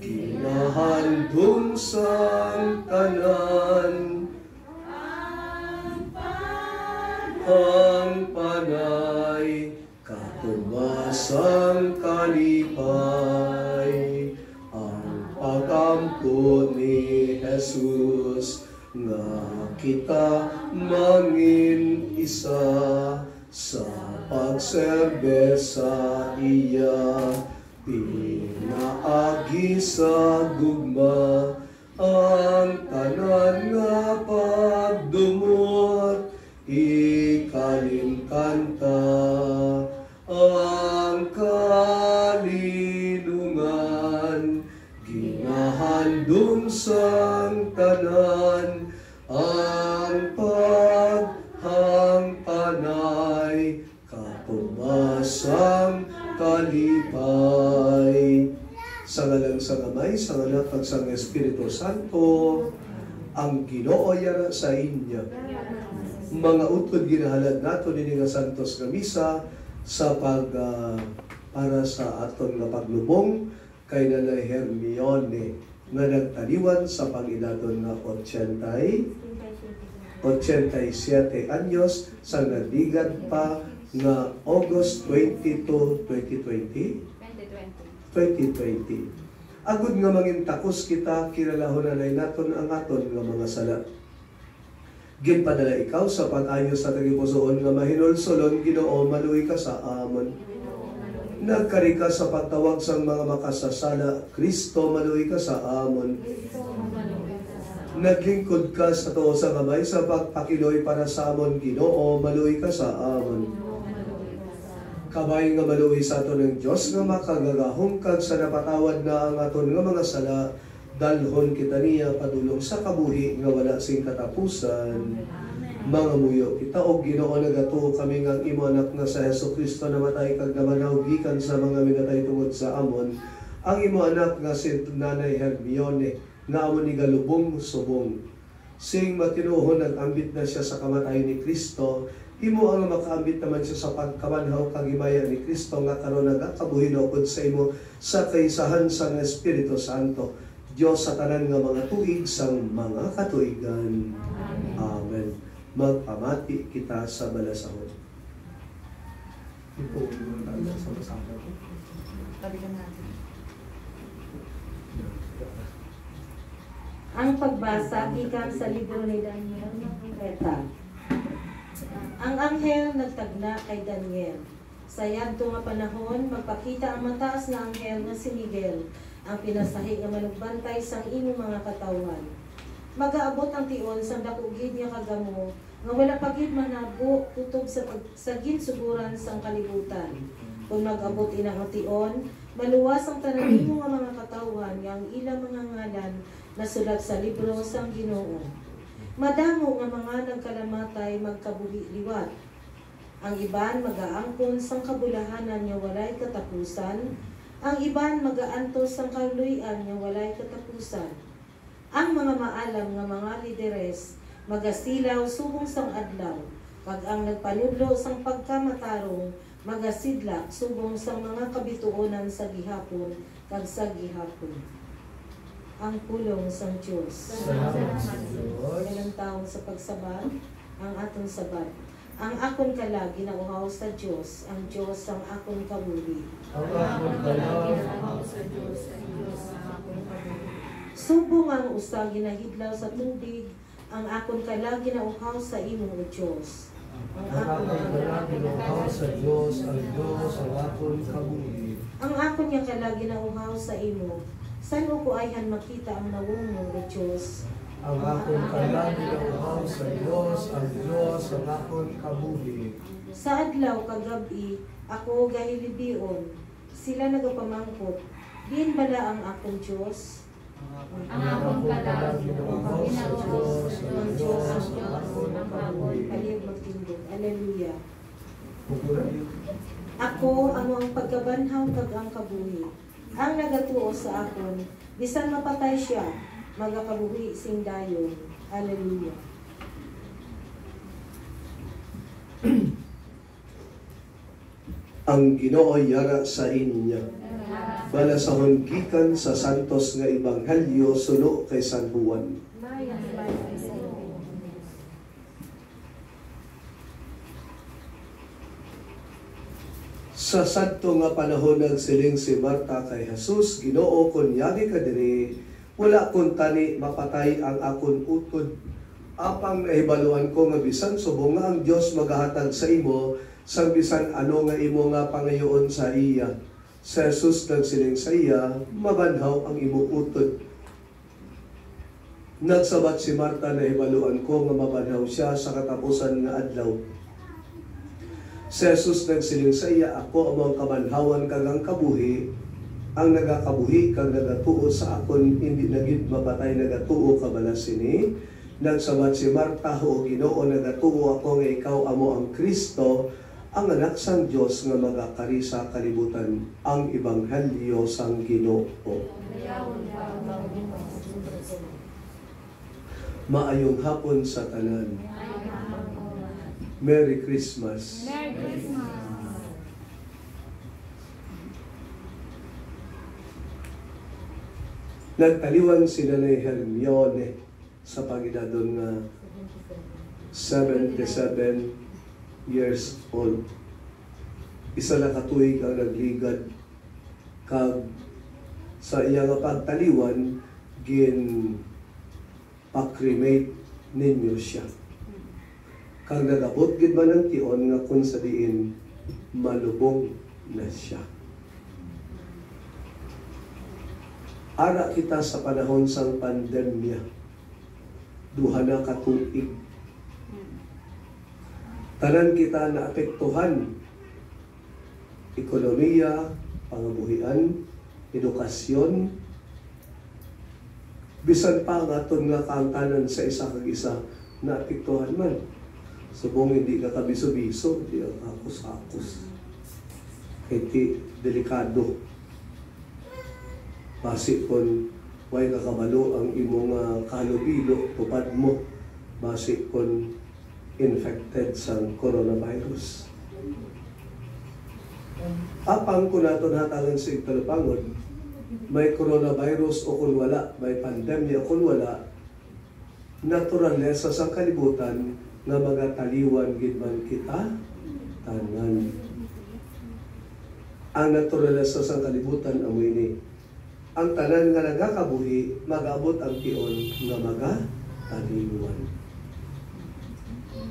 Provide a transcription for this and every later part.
Ginahandong sa tanan ang panay katumasang kalipay. Ang pag-ampun ni Jesus nga kita mangin isa sa pagserbe sa iya pinaagi sa gugma ang tanan nga pagdumot. Ikalim kanta ang kalilungan. Ginahandong sang tanan ang paghangpanay katumasang kalipay sa ngalan sa Amay, sa ngalan at sa Espiritu Santo, ang Ginoo yara sa inyo. Mga utod ginahalad nato ni nga Santos nga misa sa pag ah, para sa aton nga paglubong kay Nanay Hermione nga nagtaliwan sa pangidaton nga 80 87 anyos sa nagdigad pa nga August 22, 2020 2020. 2020. Agud nga mangin takos kita kilalahon na naton ang aton nga mga sala. Ginpadala ikaw sa pag-ayo sa tagipusoon nga mahinulsolon Ginoo maluwi ka sa amon. Nagkari ka sa pagtawag sa mga makasasala, Kristo maluwi ka sa amon. Naglingkod ka sa tuo sa kamay sa pagpakiloy para sa amon Ginoo maluwi ka sa amon. Kabay nga maluwi sa aton ng Diyos nga makagagahong kag sa napatawad na ang aton nga mga sala dalhon kita niya padulong sa kabuhi nga wala sing katapusan. Mga muyo, kita og Ginoo nagato kami nga imo anak nga sa Heso Kristo namatay kag namanaw gikan sa mga minatay tungod sa amon. Ang imo anak nga si Nanay Hermione nga amon ni galubong subong. Sing matinuhon nag-ambit na siya sa kamatay ni Kristo, Imo ang makaambit naman siya sa pagkamanhaw kagimaya ni Kristo nga karon nagakabuhi na upod sa imo sa kaisahan sa Espiritu Santo. Dios sa tanan nga mga tuig sang mga katuigan. Amen. Magpamati kita sa balasahon. Sa ka natin. Ang pagbasa gikan sa libro ni Daniel Profeta. Ang anghel nagtagna kay Daniel. Sa yadto nga panahon, magpakita ang mataas na anghel nga si Miguel, ang pinasahi nga manugbantay sang imong mga katawan. Magaabot ang tion sa dakugid nga kagamo, nga wala pagid manabo kutob sa pag, sa ginsuguran sang kalibutan. Kung mag-abot inang ang tion, maluwas ang tanan nimo nga mga katawan nga ang ilang mga ngalan nasulat sa libro sang Ginoo. Madamo nga mga nagkalamatay magkabuhi liwat. Ang iban magaangkon sang kabulahanan nga walay katapusan, ang iban magaantos sang kaluyan nga walay katapusan. Ang mga maalam nga mga lideres magasilaw subong sang adlaw, kag ang nagpanudlo sang pagkamatarong magasidlak subong sang mga kabituonan sa gihapon kag sa gihapon ang pulong sang Diyos. Salamat sa Diyos. Taon sa pagsabat, ang atong sabat. Ang akon kalag ginauhaw sa Diyos, ang Diyos ang akon kabuli. Ang akong kalang Subong ang usa ginahidlaw sa tubig, ang akong kalag ginauhaw sa imong o Diyos. Ang Ang akon akong kalang ginauhaw sa Diyos, ang Diyos ang akong kabuhi. ang akon nga kalag ginauhaw sa imo. San mo ko ayhan makita ang nawong mo o Diyos? Ang akong kalang ginauhaw sa Diyos, ang Diyos ang akong kabuhi. Sa adlaw kagabi, ako gahilibion. Sila nagapamangkot. Diin bala ang akong Diyos? Ang akong kalag, ginauhaw sa Diyos, ang Diyos ang akong ang kabuhi. Palihog magtindog. Aleluya. Ako ang ang pagkabanhaw kag ang kabuhi. Ang nagatuo sa akon, bisan mapatay siya, magakabuhi sing dayon. Aleluya. Ang Ginoo yara sa inyo. Salamat Balasahon gikan sa santos nga ebanghelyo suno kay San Juan. Bayan, bayan, sa. Sa sadto nga panahon nagsiling si Marta kay Jesus, Ginoo kun yagi ka diri, wala kun tani mapatay ang akon utod. Apang nahibaluan ko nga bisan subong nga ang Dios magahatag sa imo sang bisan ano nga imo nga pangayoon sa iya. Sa Jesus nagsiling sa iya, mabanhaw ang imo utod. Nagsabat si Marta na hibaluan ko nga mabanhaw siya sa katapusan nga adlaw. Si Jesus nagsiling sa iya, ako among kamanhawan kagang kabuhi, ang nagakabuhi kang nagatuo sa akon, hindi nagid mapatay nagatuo ka bala sini. Nagsabat si Marta, o ginoo nagatuo ako nga ikaw amo ang Kristo, ang anak sang Dios nga magakari sa kalibutan, ang ebanghelyo sang Ginoo. Maayong hapon sa tanan. Merry Christmas. Merry Christmas. Nagtaliwan sila ni Hermione sa pagidadon nga 77 years old. Isa na katuig ang nagligad kag sa iya nga pagtaliwan gin pakremate ninyo siya. Kag nagabot gid man ang tion nga kung sa diin malubong na siya. Ara kita sa panahon sang pandemya. Duha na katuig. Tanan kita na apektuhan. Ekonomiya, pangabuhian, edukasyon, bisan pa aton nga kaangtanan sa isa kag isa na apektuhan man. Subong hindi ka kabiso-biso, hindi ka kakos-kakos. Kaya ti delikado base kon way nakabalo ang imong uh, kalubilo tupad mo base kon infected sa coronavirus. Apang kung naton hatagan sa Igtalapangon, may coronavirus o kung wala, may pandemya o kung wala, naturalesa sa kalibutan na mga taliwan gid man kita tanan. Ang naturalesa sa kalibutan amoy ni ang tanan nga nagakabuhi magabot ang tion nga maga taliwan.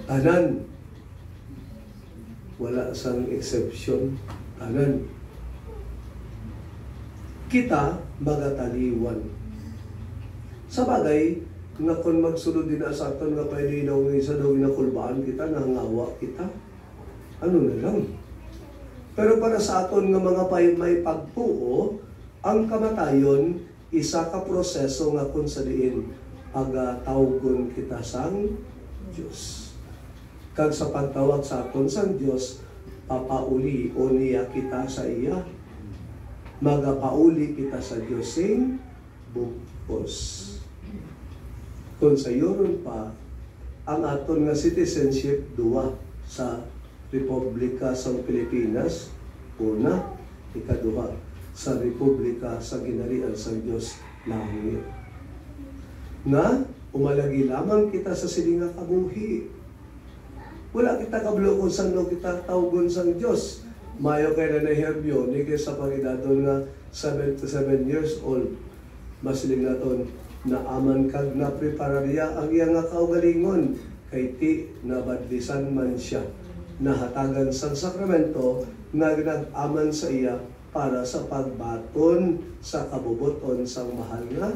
Tanan wala sang exception tanan kita magataliwan. Sa bagay, nga kung magsunod din sa aton nga pailinaw ng isa daw ginakulbaan kita, nangawa kita, ano na lang. Pero para sa aton nga mga pay may pagtuo, ang kamatayon, isa ka proseso nga kung sa diin pagatawgon kita sang Diyos. Kag sa pagtawag sa aton sang Diyos, papauli o niya kita sa iya magapauli kita sa Diyosing bugpos. Kung sa yoron pa, ang aton nga citizenship duwa sa Republika sa Pilipinas, una, ikaduha, sa Republika sa Ginarian sa Diyos langit. Nga, umalagi lamang kita sa silinga kabuhi. Wala kita kablo kung saan kita tawgon sa Diyos Mayo kay na naherbyo, ni kay sa pangidadon nga 77 years old. Masiling naton na aman kag na prepararya ang iya nga kaugalingon kay ti nabadlisan man siya nahatagan sang sakramento nga nag-aman sa iya para sa pagbaton sa kabubuton sang mahal nga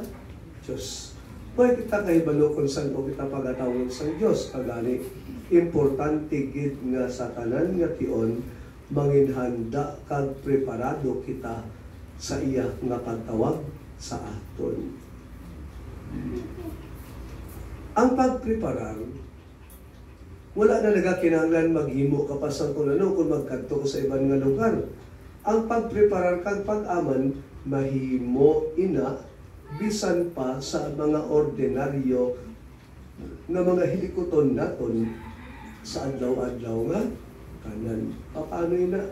Diyos. Pwede kita kay balo kung saan ko kita pagatawag sa Diyos kagani importante gid nga sa tanan nga tion manginhanda kag preparado kita sa iya nga pagtawag sa aton. Ang pagpreparar, wala na nagakinahanglan maghimo ka pa sa kung ano kung magkadto ko sa ibang nga lugar. Ang pagpreparar kag pag-aman, mahimo ina bisan pa sa mga ordinaryo nga mga hilikoton naton sa adlaw-adlaw nga kanan. Paano na?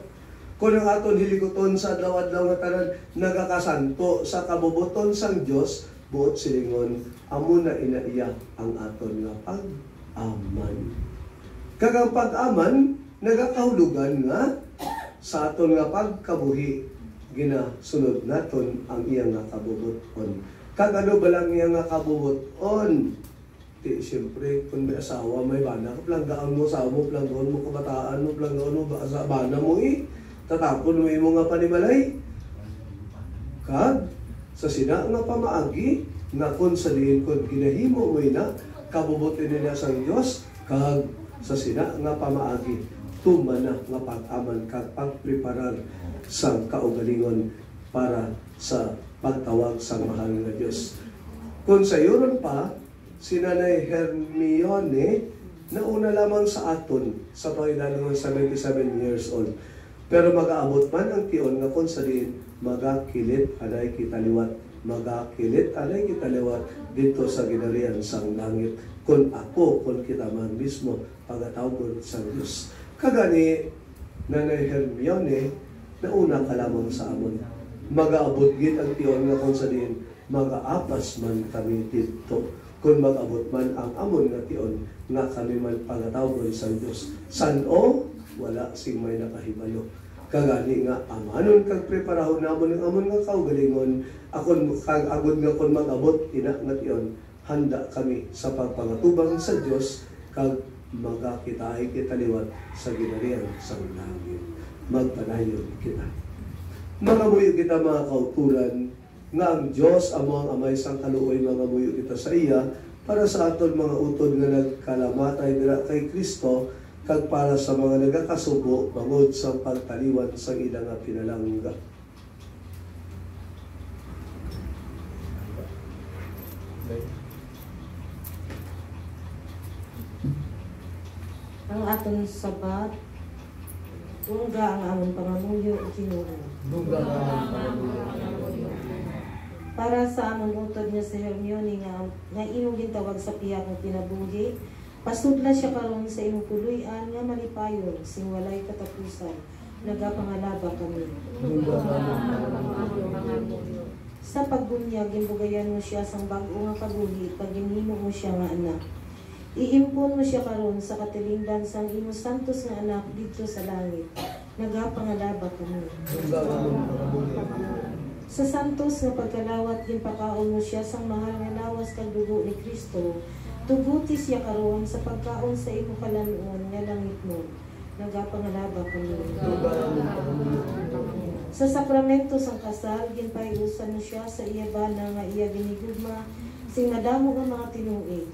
Kung ang aton hiliguton sa adlaw-adlaw nga tanan nagakasanto sa kabubuton sang Dios buot silingon amo na inaiya ang aton nga pag-aman. Kagang pag-aman nagakahulugan nga sa aton nga pagkabuhi ginasunod naton ang iyang nga kabubuton. Kag ano ba lang iyang nga kabubuton? Di, siyempre, kung may asawa, may bana, planggaan mo, asawa mo, planggaan mo, kabataan mo, planggaan mo, ba- sa bana mo eh. Tatapon mo yung mga panimalay. Kag, sa sina nga pamaagi, nga kung sa diin kung ginahimo mo ina, kabubuti nila sa Diyos, kag sa sina nga pamaagi, tumana nga pag-aman kag pagpreparar sa kaugalingon para sa pagtawag sa mahal nga Diyos. Kung sa yuron pa, si Nanay Hermione, nauna lamang sa aton sa pangidalo ng 77 years old. Pero mag-aabot man ang tiyon nga kung sa diin, magakilit alay kitaliwat, magakilit alay kitaliwat dito sa ginarian sang langit. Kung ako, kung kita man mismo, pagatawgon sa Diyos. Kagani, Nanay Hermione, nauna ka lamang sa amon. Mag-aabot gid ang tiyon nga kung sa diin, mag-aapas man kami dito kung mag-abot man ang amon nga tion nga kami man pagatawgon sa Dios. San o wala sing may nakahibalo. Kagani nga amanon kag preparahon namon ang amon nga kaugalingon akon kag agod nga kon mag-abot ina nga tion handa kami sa pagpangatubang sa Dios kag magakitaay kitaliwat sa ginarian sa langit. Magpanayon kita. Mga muyo kita mga kautulan, nga ang Diyos amo ang amay sang kaluoy mga muyo kita sa iya para sa aton mga utod nga nagkalamatay dira kay Kristo kag para sa mga nagakasubo bangod sa pagtaliwan sa ilang nga pinalangga. Ang aton sabat, tungga ang amon pangamuyo Ginoo. Para sa amon utod niya sa Hermione nga nga imong gintawag sa piyak nga pinabuhi, pasudla siya karon sa imong puluy-an nga malipayon sing walay katapusan. Nagapangalaba kami. Sa pagbunyag, gimbugayan mo siya sang bag-o nga kabuhi, pag ginhimo mo siya nga anak. Iimpon mo siya karon sa katilingdan sang imo santos nga anak dito sa langit. Nagapangalaba kami. Sa santos nga pagkalawat ginpakaon mo siya sang mahal nga lawas kag dugo ni Kristo. Tuguti siya karon sa pagkaon sa imo kalanuon nga langit mo. Nagapangalaba kami. Sa sakramento sang kasal ginpayusan mo siya sa iya bana nga iya ginigugma sing nadamo nga mga tinuig.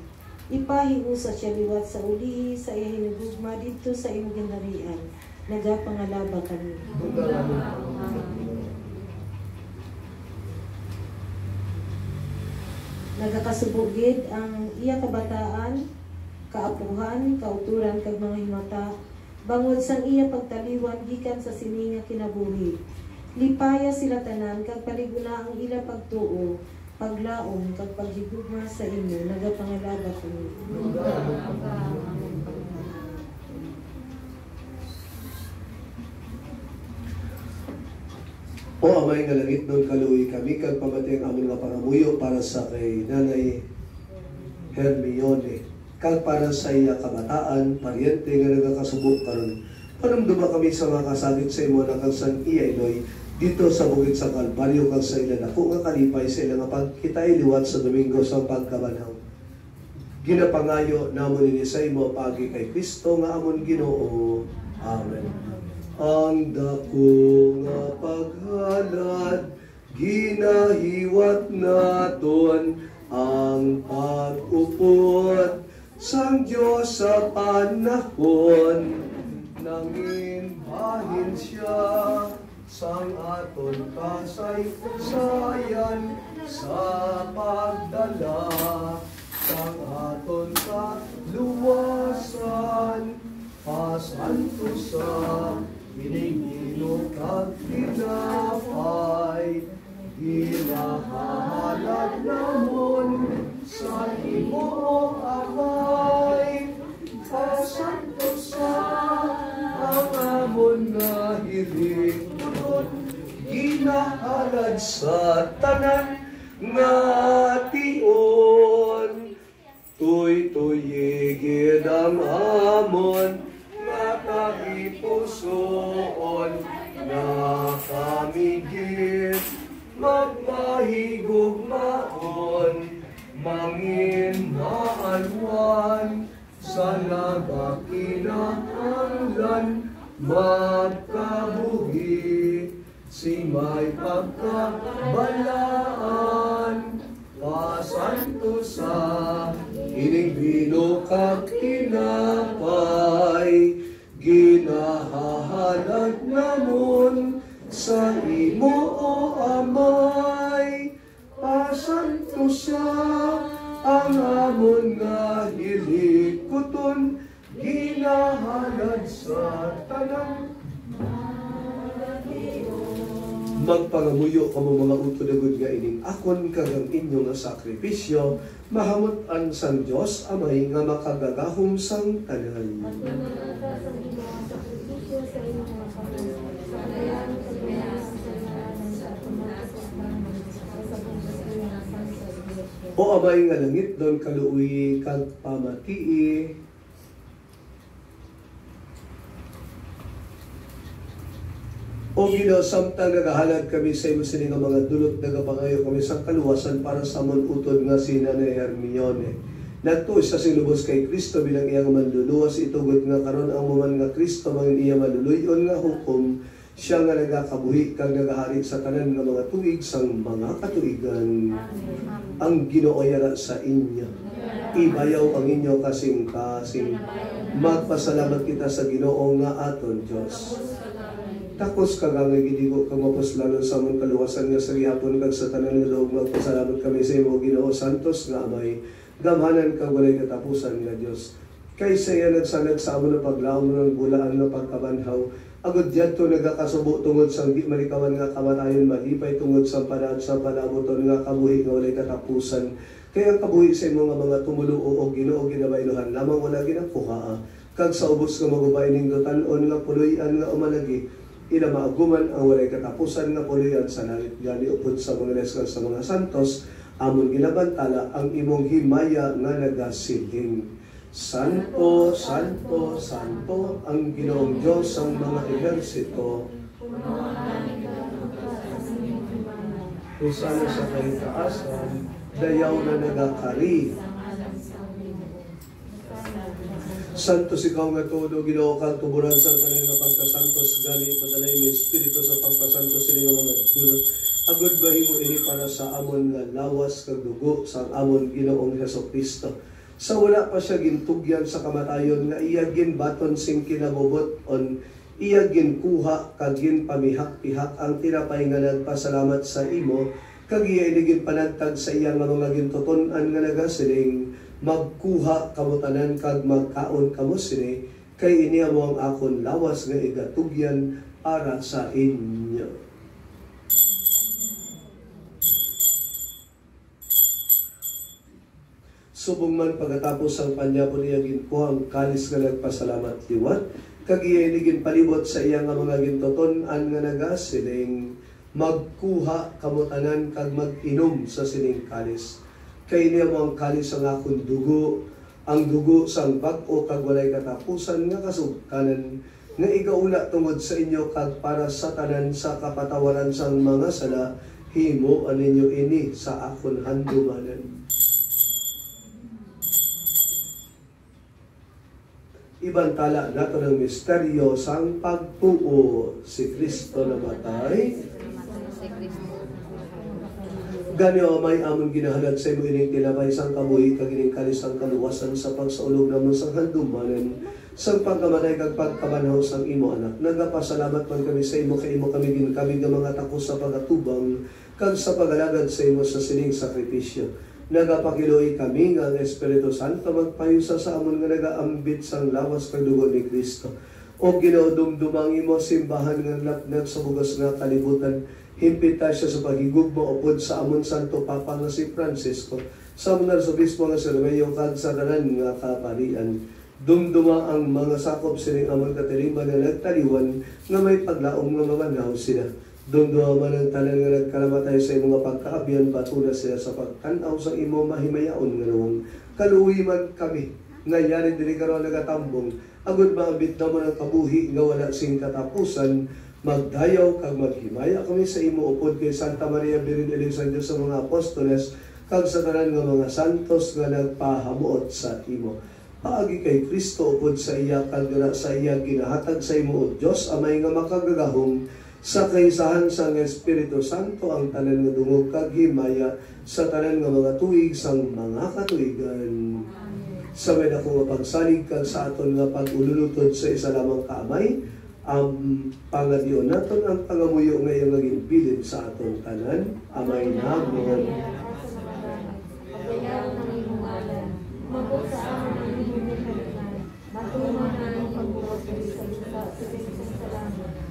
Ipahiusa siya liwat sa ulihi sa iya hinugugma dito sa imo ginharian. Nagapangalaba kami. Nagakasubugid ang iya kabataan, kaapuhan, kauturan kag mga himata, bangod sang iya pagtaliwan gikan sa sininga kinabuhi. Lipaya sila tanan kag paliguna ang ila pagtuo, paglaom kag paghigugma sa imo nagapangalaba kami. O amay nga langit nun kaluoy kami kag pamatay ang amon nga pangamuyo para sa kay Nanay Hermione kag para sa iya kabataan, paryente nga nagakasubo karon. Panumduma kami sa mga kasagit sa imo na kag san iya dito sa bukid sa Kalbaryo kag sa ilan ako nga kalipay sa ilang pagkitay liwat sa Domingo sa pagkabanaw. Ginapangayo namon ini sa imo pagi kay Kristo nga amon Ginoo. Amen. Ang dako nga paghalad ginahiwat naton ang pag-upot. Sang Diyos sa panahon nangin bahin siya. Sang aton kasaysayan sa pagdala. Sang aton kaluwasan pasanto sa hinihino kag pinapay hinahalad namon sa imo amay. Pasanto sa ang amon nga hiling halad sa tanan nga tion Tuy tuyigid ang amon kagipusoon na kamigit magpahigugmaon mangin maalwan sa nagakinahanglan magkabuhi si may pagkabalaan pasanto sa ining binukag tinapay ginahahalad namon sa imo o amay. Pasanto sa ang amon nga hilikuton ginahalad sa tanang magpangamuyo kamo mga utodagod nga ining akon kagang inyo nga sakripisyo mahamot an sang Dios amay nga makagagahom sang tanan. O amay nga langit don kaluoy kag pamatii O Ginoo, samtang nagahalad kami sa imo sini nga mga dulot nagapangayo kami sa kaluwasan para sa utod nga si Nanay Hermione. Nagtuo sa sinubos kay Kristo bilang iyang manluluwas itugot nga karon ang muman nga Kristo mangin iya maluluyon nga hukom siya nga nagakabuhi kag nagahari sa tanan nga mga tuig sang mga katuigan. Ang Ginoo yara sa inyo. Ibayaw ang inyo kasing kasing magpasalamat kita sa Ginoo nga aton Dios. Takos ka nga nga gidigo ka mapuslalo sa among kaluwasan nga sa gihapon kag sa tanan nga loob magpasalamat kami sa imo Ginoo Santos nga amay gamhanan kag walay katapusan nga Dios. Kay saya nagsanag sa amon na paglaom ng bulaan nga pagkabanhaw agud diyadto nagakasubo tungod sa di malikawan nga kamatayon malipay tungod sa panahon sa panabuton nga kabuhi nga walay katapusan. Kaya ang kabuhi sa imo nga mga tumuluo o Ginoo ginabaylohan lamang wala ginakuha kag sa ubos nga magubay ning dotan-on nga puloy-an nga umalagi ila maaguman ang walay katapusan nga pulian sa langit gani upod sa mga leskan sa mga santos amon ginabantala ang imong himaya nga nagasilhing Santo, Santo, Santo, ang Ginoong Diyos ang mga ehersito. Kusana sa kaitaasan, dayaw na nagakari. Santos ikaw nga todo, Ginoo kang tuburan sa kanil nga pagkasantos gali padalay mo espiritu sa pagkasantos sila mga dulot. Agod bahimo ini para sa amon nga lawas kag dugo sa amon Ginoong Heso Kristo. Sa wala pa siya gintugyan sa kamatayon nga iya ginbaton sing kinabobot on iya ginkuha kag ginpamihak-pihak ang tinapay nga nagpasalamat sa imo kag iya inigin panagtag sa iya nga mga gintuton-an nga nagasiling magkuha kamutanan kag magkaon kamo kay iniya mo ang akon lawas nga igatugyan para sa inyo. Subong man pagkatapos ang panyapon niya ginkuha ang kalis nga nagpasalamat liwat kag iya inigin palibot sa iya nga mga gintoton-an nga nagasiling magkuha kamutanan kag mag-inom sa sining kalis. Kay niya mo ang kalis ang akong dugo, ang dugo sang bag-o kag walay katapusan nga kasugkanan nga igaula tungod sa inyo kag para sa tanan sa kapatawaran sang mga sala himo aninyo ini sa akon handumanan. Ibantala nato ng misteryo sang pagtuo si Kristo na matay Gani o may amon ginahalad sa imo ining tinapay sang kabuhi kag ining kalisang kaluwasan sa pagsaulog namon sang handumanan sang pagkamatay kag pagkabanhaw sang imo anak. Nagapasalamat man kami sa imo kay imo kami gin kami mga takos sa pagatubang kag sa pagalagad sa imo sa sining sakripisyo. Nagapakiloy kami nga ang Espiritu Santo magpayusa sa amon nga nagaambit sang lawas kag dugo ni Kristo. O Ginoo dumdumang imo simbahan nga natnat sa bugas nga kalibutan himpita siya sa pagigugma upod sa amon Santo Papa nga si Francisco. Sa mga sa bispo nga si Romeo kag sa tanan nga kaparian dumduma ang mga sakop sining amon katilingban nga nagtaliwan nga may paglaom nga mamanaw sila. Dundo man ang tanan nga nagkalamatay sa nga pagkaabyan batula siya sa pagtanaw sa imo mahimayaon nga nawang kaluwi man kami. Ngayon dili karon nagatambong agud maabit na mo ang kabuhi nga wala sing katapusan magdayaw kag maghimaya kami sa imo upod kay Santa Maria Virgen Elisabeth sa mga apostoles kag sa tanan nga mga santos nga nagpahamuot sa imo paagi kay Kristo upod sa iya kag sa iya ginahatag sa imo o Dios amay nga makagagahom sa kaisahan sa Espiritu Santo ang tanan nga dungog kag himaya sa tanan nga mga tuig sang mga katuigan. Sa may dako nga pagsalig kag sa aton nga pag-ululutod sa isa lamang kaamay, ang pangadiyon naton ang pangamuyo nga iyang naging bilin sa aton tanan, amay na salamat.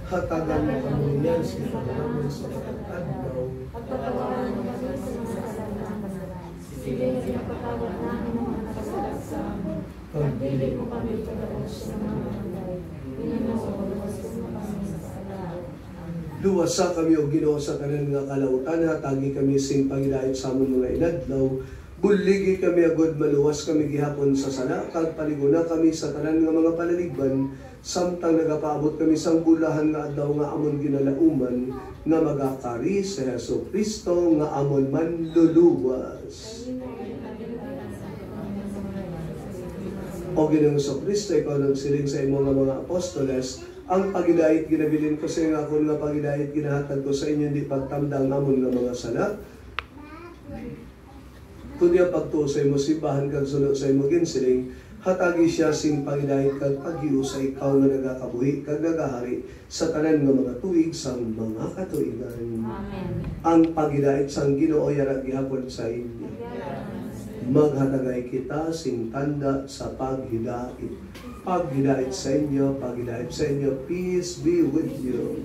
Hatagan mo kami yan sa namin sa pagkatadlaw. Pagpatawaran mo kami sa mga kasalanan. Sige na pinapatawad namin ang mga nakasalat sa amin. Pagdili mo kami pagdalas ng mga manday. Pinanos o luwas mo kami sa kasalanan. Luwasa kami o Ginoo sa tanan nga kalautan hatagi kami sing pangidait sa amon mga inadlaw buligi kami agud maluwas kami gihapon sa sala kag paliguna kami sa tanan nga mga palaligban samtang nagapaabot kami sang bulahan nga adlaw nga amon ginalauman nga magakari sa Heso Kristo nga amon man luluwas. O Ginoong sa Kristo, ikaw nang siling sa imo nga mga apostoles, ang pagidait ginabilin ko sa inyo ako nga pagidait ginahatag ko sa inyo hindi pagtamdang namon nga mga sala. Kundi ang pagtuo sa imo simbahan kag sunod sa imo ginsiling, hatagi siya sing pagidait kag paghiyo sa ikaw nga nagakabuhi kag nagahari sa tanan nga mga tuig sa mga katuigan. Amen. Ang pagidait sang Ginoo yara gihapon sa inyo maghatagay kita sing tanda sa paghidait. Paghidait sa inyo, paghidait sa inyo, peace be with you.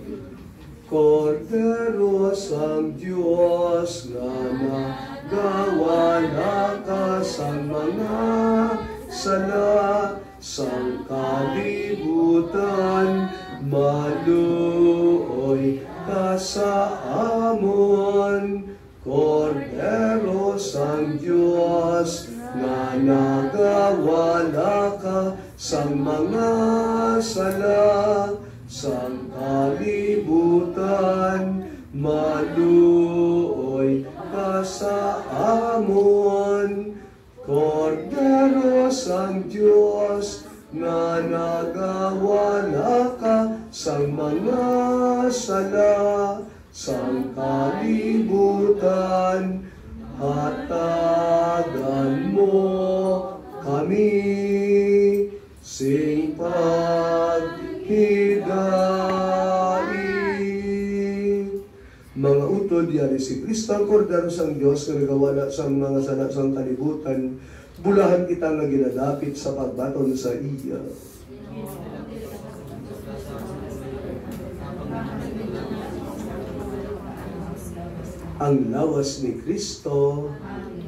Cordero sang Diyos nga nagawa na ka sa mga sala sang kalibutan maluoy ka sa amon Cordero sang Diyos nga nagawala ka sa mga sala sang kalibutan. Maluoy ka sa amon Cordero sang Diyos nga nagawala ka sa mga sala sang kalibutan, hatagan mo kami sing paghidait. Mga utod, yari si Kristo ang kordero sang Diyos nga nagawala sa mga sana sang kalibutan, bulahan kita nga ginadapit sa pagbaton sa iya. Ang lawas ni Kristo.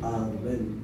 Amen. Ginoo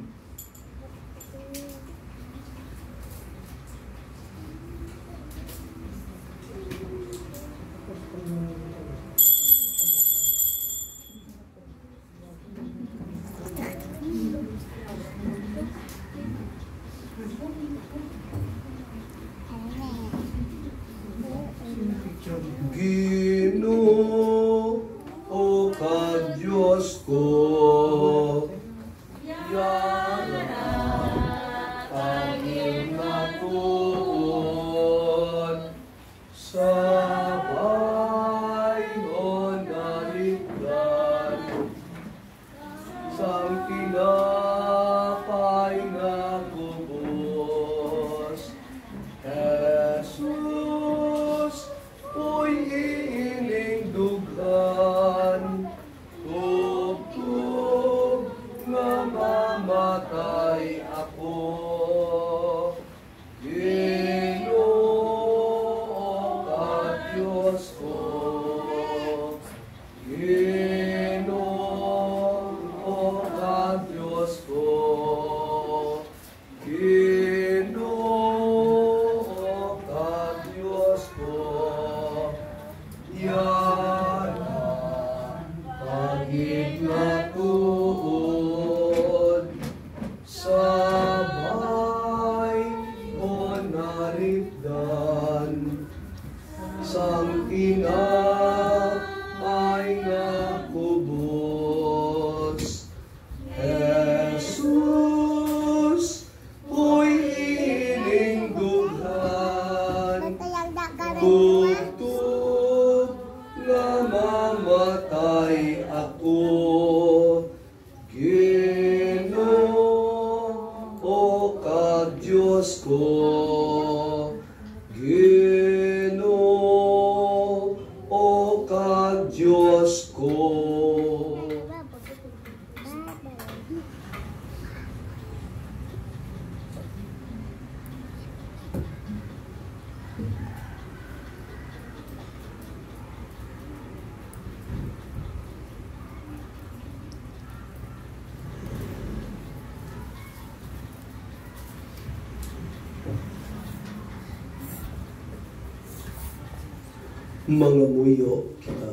我们要。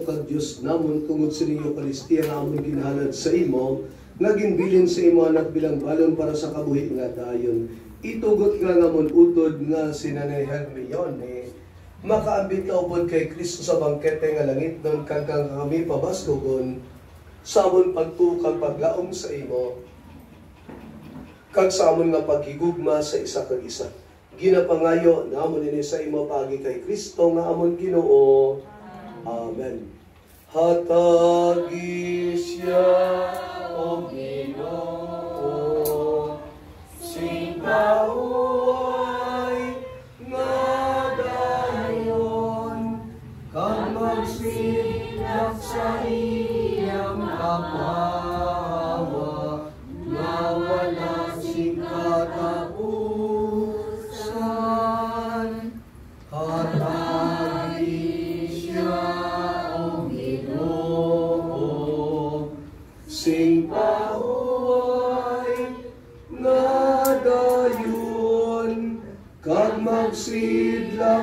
O Ginoo kag Dios namon tungod sa ninyo kalistiya nga amon ginahalad sa imo nga ginbilin sa imo anak bilang balon para sa kabuhi nga dayon. Itugot nga nga utod nga si Nanay Hermione makaambit ka upod kay Kristo sa bangkete nga langit doon kag kang kami pabastugon samon pagtukang paglaom sa imo kag samon nga paghigugma sa isa kag isa. Ginapangayo namon ini sa imo pagi kay Kristo nga amon Ginoo. Amen. Hatagi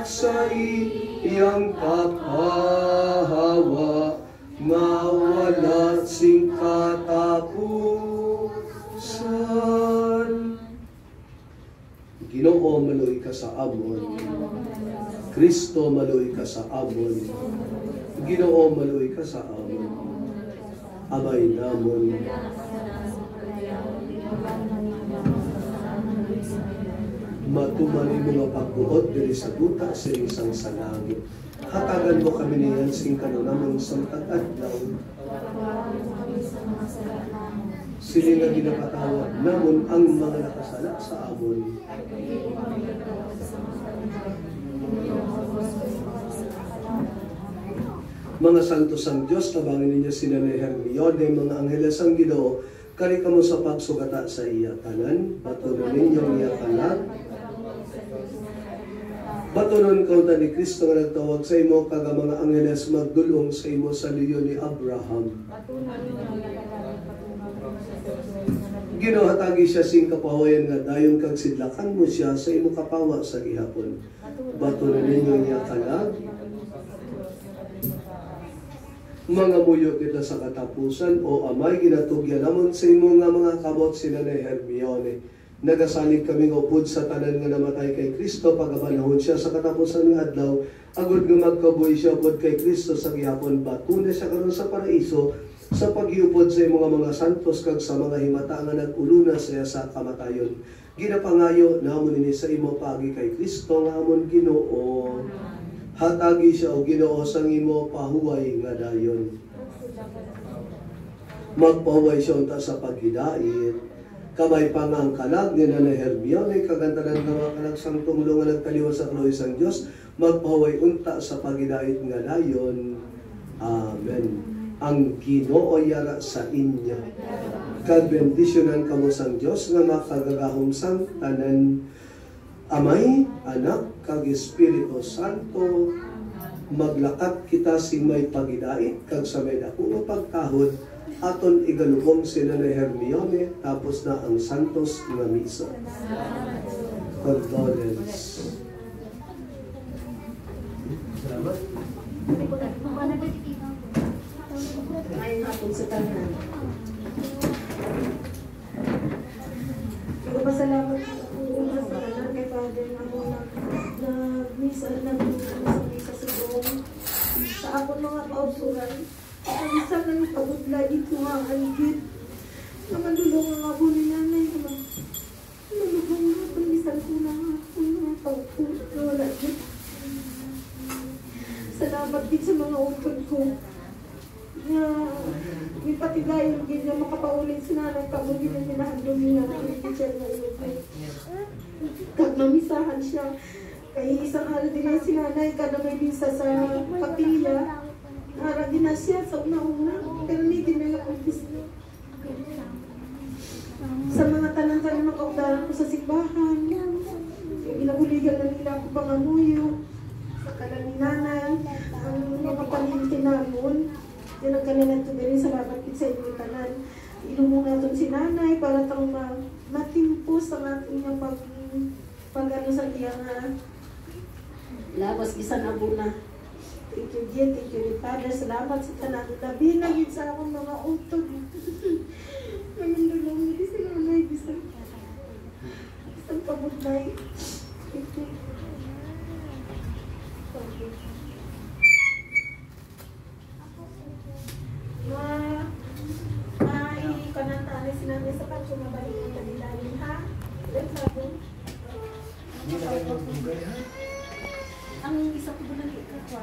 sa iyang kapahawa, nga wala sing katapusan. Ginoo maloy ka sa amon. Kristo maloy ka sa amon. Ginoo maloy ka sa amon. Abay namon. Matuman yung mga pagbuod diri sa duta sa isang salangit. Hatagan mo kami niyan sing kanunamon sa adlaw. Sili nga ginapatawad namon ang mga nakasala sa amon. Mga santos ang Diyos, tabangin ninyo sila ni Hermione, mga angeles ang Ginoo, kari kamo sa pagsugata sa iya tanan, patuloy ninyong iya tanan. Batunon kaunta ni Kristo nga nagtawag sa imo kaga mga angeles magdulong sa imo sa liyo ni Abraham. Ginohatagi siya sing kapawayan nga dayon kag sidlakan mo siya sa imo kapawa sa gihapon. Batunon ninyo iya tanan. mga muyo kita sa katapusan o amay ginatugyan namon sa imo nga mga kabot sila ni Hermione. Nagasalig kami nga upod sa tanan nga namatay kay Kristo pagapanahon siya sa katapusan nga adlaw agud nga magkabuhi siya upod kay Kristo sa gihapon batuna siya karon sa paraiso sa paghiupod sa imo nga mga santos kag sa mga himata nga nag-uluna siya sa kamatayon. Ginapangayo namon ini sa imo pagi kay Kristo nga amon Ginoo hatagi siya o ginoo sang imo pahuway nga dayon. Magpahuway siya unta sa paghidait. Kamay pangang kalag ni Nanay Hermione, kagantanan nga mga kalag sang tumulo nga nagkaliwa sa kloy sang Diyos, magpahuway unta sa paghidait nga dayon. Amen. Ang ginoo yara sa inyo. Kag bendisyonan kamo sang Diyos nga makagagahom sang tanan Amay, Anak, kag Espiritu Santo, maglakat kita si may pagidait, kag sa may dako nga pagkahod, aton igalubong sila ni Hermione, tapos na ang Santos nga Misa. Condolence. Salamat. Ngayon hapon sa tanan. Nagpasalamat ako una sa tanan kay Father na mo na na sa misa sa Rome. Sa ako mga kausuran, ang isa na yung pagudla dito nga aligid. Na mandulong ang abo ni nanay na mag Nalubong na, pagmisan ko na nga ako mga paupo. Wala din. Salamat din sa mga utod ko na may patigayon din na makapaulit sa nanay kamo din na minahandong niya na ang teacher na ilupay. Kag siya. Kay isang araw din na si nanay kada may misa sa kapila. Ara din na siya sa una-una. Pero hindi din na yung Sa mga tanan-tanan ng kaugdaran ko sa simbahan. Inabuligan na nila ako pangamuyo. Sa kalan ni nanay. Ang mga paninti namon. Yung nagkanilang ito din, salamat kit sa inyo tanan. ilumong natin si nanay para tang ma matimpos ang ating pag pag sa iya nga labas bisan abo na Thank you, Jen. Thank you, Father. Salamat sa tanan. Labi na yun sa akong mga. Ngayon lang lang. Bisan nanay. Bisan. Bisan pabutay. Thank you. Thank you ang isa isang bulan ikakwa.